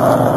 Uh...